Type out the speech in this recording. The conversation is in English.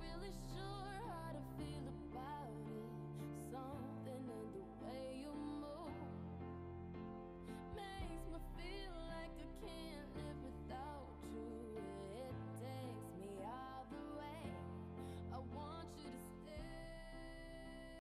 really sure